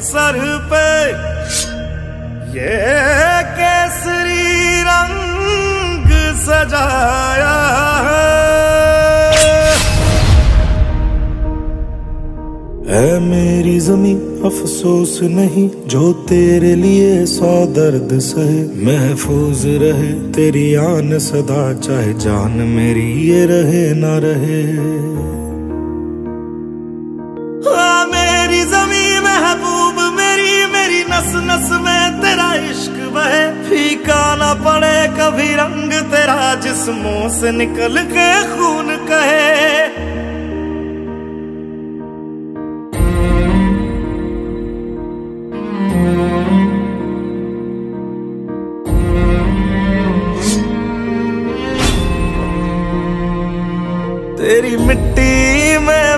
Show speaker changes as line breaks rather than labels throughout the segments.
Sir पे ये केसरी रंग सजाया है। मेरी जमी अफसोस नहीं, जो तेरे लिए सौ दर्द सहे। महफूज रहे, तेरी आन सदा, चाहे जान मेरी ये रहे, ना रहे। महबूब, मेरी मेरी नस नस में तेरा इश्क बहे। फीका ना पड़े, कभी रंग तेरा जिस्मों से निकल के खून कहे। तेरी मिट्टी में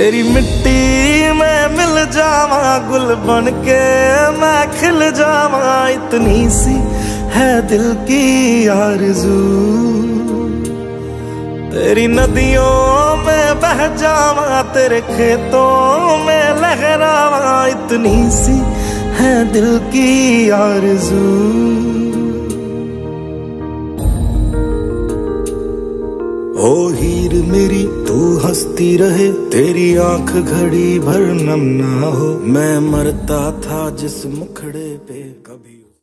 तेरी मिट्टी में मिल जावा, गुल बन के मैं खिल जावा। इतनी सी है दिल की आरज़ू। तेरी नदियों में बह जावा, तेरे खेतों में लहरावा। इतनी सी है दिल की आरज़ू। ओ हीर मेरी, तू हंसती रहे, तेरी आँख घड़ी भर नम ना हो। मैं मरता था जिस मुखड़े पे कभी